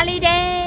holiday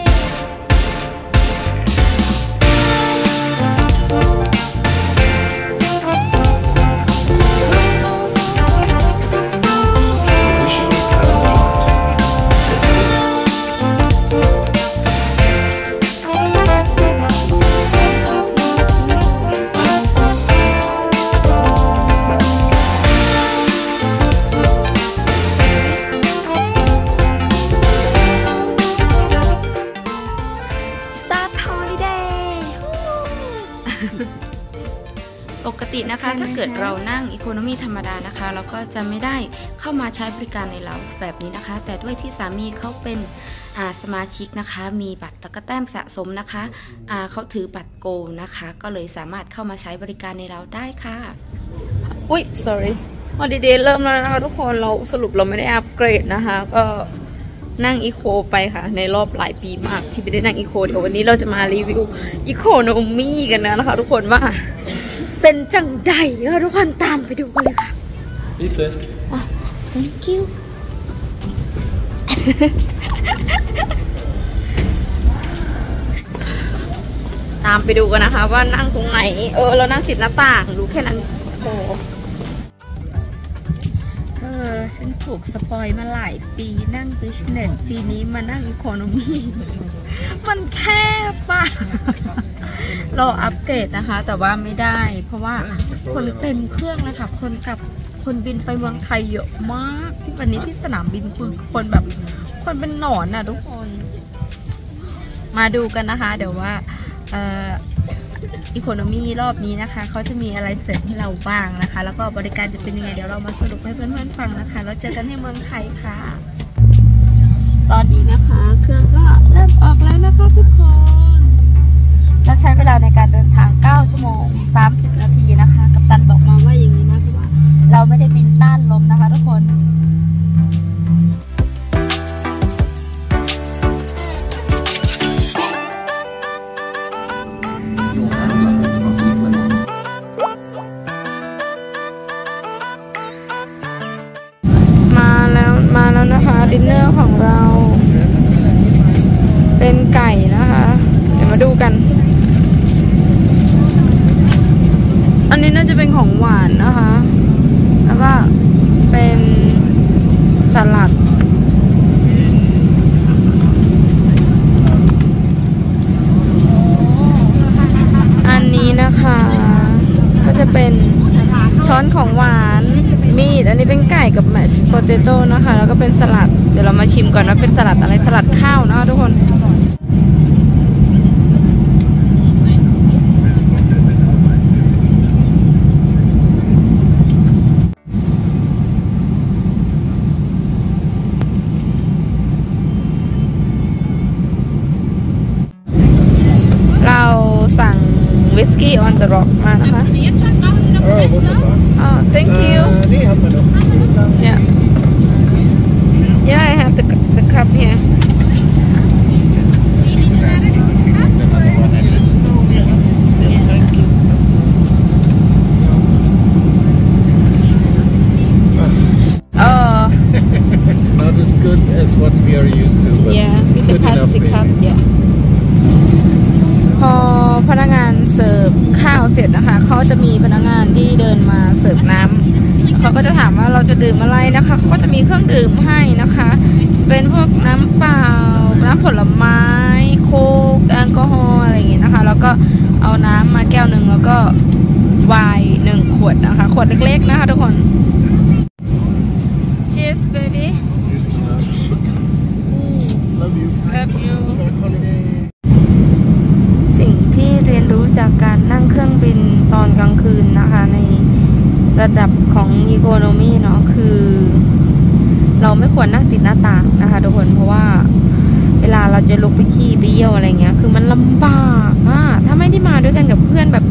ปกตินะคะถ้าเกิดเรานั่งอีโคโนมีธรรมดานะคะ เราก็จะไม่ได้เข้ามาใช้บริการในเราแบบนี้นะคะ แต่ด้วยที่สามีเขาเป็นอ่าสมาชิกนะคะ มีบัตรแล้วก็แต้มสะสมนะคะอ่าเขาถือบัตรโกลนะคะ ก็เลยสามารถเข้ามาใช้บริการในเราได้ค่ะ อุ้ย sorry ฮอ l ิเดย์เริ่มแล้วนะคะทุกคนเราสรุปเราไม่ได้อัปเกรดนะคะ ก็นั่งอีโคไปค่ะ ในรอบหลายปีมากที่ไม่ได้นั่งอีโคเดี๋ยววันนี้เราจะมารีวิวeconomy กันนะคะ ทุกคนว่า เป็นจังใดนะคะทุกคนตามไปดูกันเลยค่ะ Bitte. thank you ตามไปดูกันนะคะ ว่านั่งตรงไหน เออ เรานั่งติดหน้าต่าง รู้แค่นั้นโอ้เออฉันถูก spoil มาหลายปีนั่ง business ปีนี้มานั่ง economyมันแคบปะเราอัปเกรดนะคะ แต่ว่าไม่ได้ เพราะว่าคนเต็มเครื่องเลยค่ะ คนกับคนบินไปเมืองไทยเยอะมาก ที่วันนี้ที่สนามบินคือคนแบบ คนเป็นหนอนน่ะทุกคน มาดูกันนะคะ เดี๋ยวว่าเอ่ออีโคโนมีรอบนี้นะคะ เขาจะมีอะไรเสริมให้เราบ้างนะคะ แล้วก็บริการจะเป็นยังไง เดี๋ยวเรามาสรุปให้เพื่อนๆฟังนะคะ แล้วเจอกันที่เมืองไทยค่ะ ตอนนี้นะคะ เครื่องก็เริ่มออกแล้วนะคะทุกคนแล้วใช้เวลาในการเดินทาง 9 ชั่วโมง 30 นาทีนะคะ กัปตันบอกมาว่าอย่างนี้นะคือว่า เราไม่ได้บิน แล้วนะคะดินเนอร์ของเรา เป็นไก่นะคะ เดี๋ยวมาดูกัน อันนี้น่าจะเป็นของหวานนะคะ แล้วก็เป็นสลัดอันนี้นะคะ ก็จะเป็น ช้อนของหวาน มีด อันนี้เป็นไก่กับแมชโปเตโต้นะคะ แล้วก็เป็นสลัด เดี๋ยวเรามาชิมก่อนว่าเป็นสลัดอะไร สลัดข้าวนะคะทุกคน เราสั่งวิสกี้ออนเดอะร็อกมานะคะ Oh, thank you. Yeah. Yeah, I have the, the cup here. Oh. Not as good as what we are used to. yeah, with the plastic cup, yeah. พนักงานเสิร์ฟข้าวเสร็จนะคะเขาจะมีพนักงานที่เดินมาเสิร์ฟน้ำเขาก็จะถามว่าเราจะดื่มอะไรนะคะเขาก็จะมีเครื่องดื่มให้นะคะ เป็นพวกน้ำเปล่าน้ำผลไม้โค้กแอลกอฮอล์อะไรอย่างเงี้ยนะคะ แล้วก็เอาน้ำมาแก้วหนึ่งแล้วก็ไวน์หนึ่งขวดนะคะ ขวดเล็กๆนะคะทุกคน Cheers baby Here's my love. Love you. Love you Start holiday. สิ่งที่เรียนรู้ จากการนั่งเครื่องบินตอนกลางคืนนะคะ ในระดับของอีโคโนมีเนาะคือ เราไม่ควรนั่งติดหน้าต่างนะคะทุกคนเพราะว่าเวลาเราจะลุกไปขี่ไปเยี่ยวอะไรเงี้ย คือมันลำบากมากถ้าไม่ได้มาด้วยกันกับเพื่อนแบบ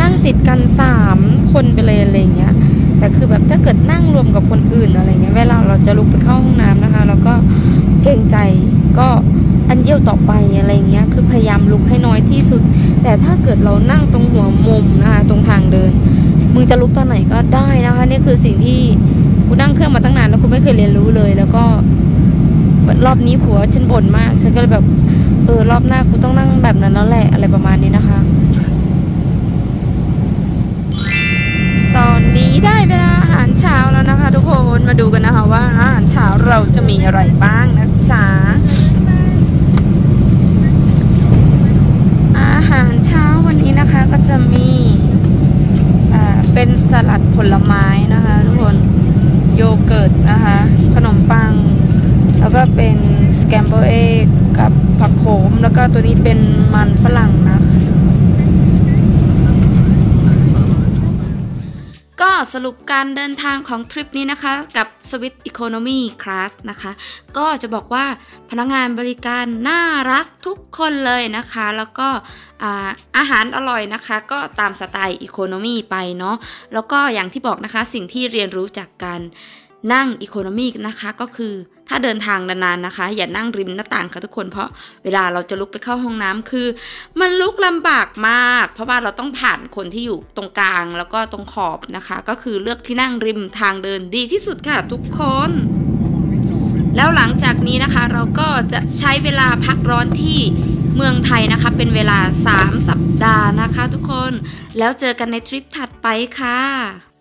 นั่งติดกันสามคนไปเลยอะไรเงี้ย แต่คือแบบถ้าเกิดนั่งรวมกับคนอื่นอะไรเงี้ยเวลาเราจะลุกไปเข้าห้องน้ำนะคะ แล้วก็เกรงใจก็อันเยี่ยวต่อไปอะไรเงี้ย คือพยายามลุกให้น้อยที่สุด แต่ถ้าเกิดเรานั่งตรงหัวมุมนะคะตรงทางเดิน มึงจะลุกตอนไหนก็ได้นะคะ นี่คือสิ่งที่กูนั่งเครื่องมาตั้งนานแล้วกูไม่เคยเรียนรู้เลย แล้วก็รอบนี้ผัวฉันบ่นมาก ฉันก็เลยแบบเออรอบหน้ากูต้องนั่งแบบนั้นแล้วแหละอะไรประมาณนี้นะคะ ตอนนี้ได้เวลาอาหารเช้าแล้วนะคะ ทุกคนมาดูกันนะคะว่าอาหารเช้าเราจะมีอะไรบ้างนะจ๊ะอาหารเช้าวันนี้นะคะก็จะมีอ่าเป็นสลัดผลไม้นะคะ ทุกคนโยเกิร์ตนะคะ ขนมปัง แล้วก็เป็นสแกมเบอร์เอกกับผักโขม แล้วก็ตัวนี้เป็นมันฝรั่งนะคะ ก็ สรุปการเดินทางของทริปนี้นะคะ กับ Swiss Economy Class นะคะ ก็จะบอกว่าพนักงานบริการน่ารักทุกคนเลยนะคะ แล้วก็อาอาหารอร่อยนะคะ ก็ตามสไตล์ Economy ไปเนาะแล้วก็อย่างที่บอกนะคะสิ่งที่เรียนรู้จากการ นั่ง Economy นะคะก็คือ ถ้าเดินทางนานๆนะคะ อย่านั่งริมหน้าต่างค่ะทุกคน เพราะเวลาเราจะลุกไปเข้าห้องน้ำคือ มันลุกลำบากมาก เพราะว่าเราต้องผ่านคนที่อยู่ตรงกลางแล้วก็ตรงขอบนะคะ ก็คือเลือกที่นั่งริมทางเดินดีที่สุดค่ะทุกคนแล้วหลังจากนี้นะคะเราก็จะใช้เวลาพักร้อนที่เมืองไทยนะคะ เป็นเวลา 3 สัปดาห์นะคะ ทุกคนแล้วเจอกันในทริปถัดไปค่ะ